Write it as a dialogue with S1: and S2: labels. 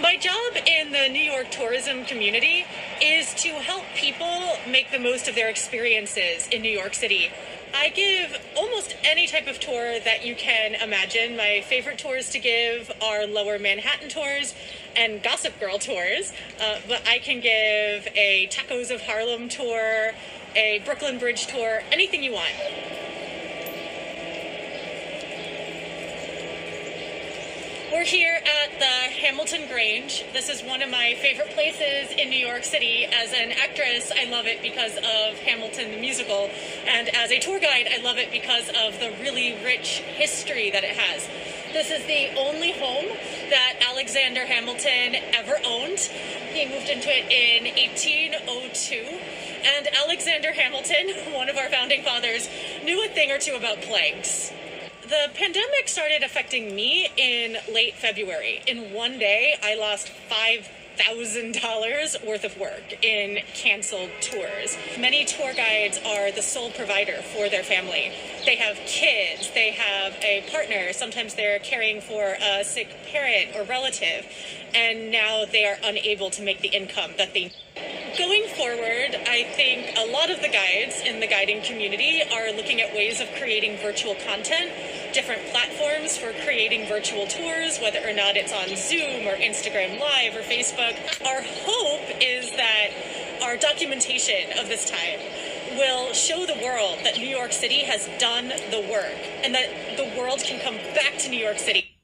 S1: My job in the New York tourism community is to help people make the most of their experiences in New York City. I give almost any type of tour that you can imagine. My favorite tours to give are lower Manhattan tours and Gossip Girl tours, uh, but I can give a Tacos of Harlem tour, a Brooklyn Bridge tour, anything you want. We're here at the Hamilton Grange. This is one of my favorite places in New York City. As an actress, I love it because of Hamilton the musical. And as a tour guide, I love it because of the really rich history that it has. This is the only home that Alexander Hamilton ever owned. He moved into it in 1802. And Alexander Hamilton, one of our founding fathers, knew a thing or two about plagues. The pandemic started affecting me in late February. In one day, I lost five thousand dollars worth of work in canceled tours. Many tour guides are the sole provider for their family. They have kids, they have a partner, sometimes they're caring for a sick parent or relative, and now they are unable to make the income that they Going forward, I think a lot of the guides in the guiding community are looking at ways of creating virtual content, different platforms for creating virtual tours, whether or not it's on Zoom or Instagram Live or Facebook. Our hope is that our documentation of this time will show the world that New York City has done the work and that the world can come back to New York City.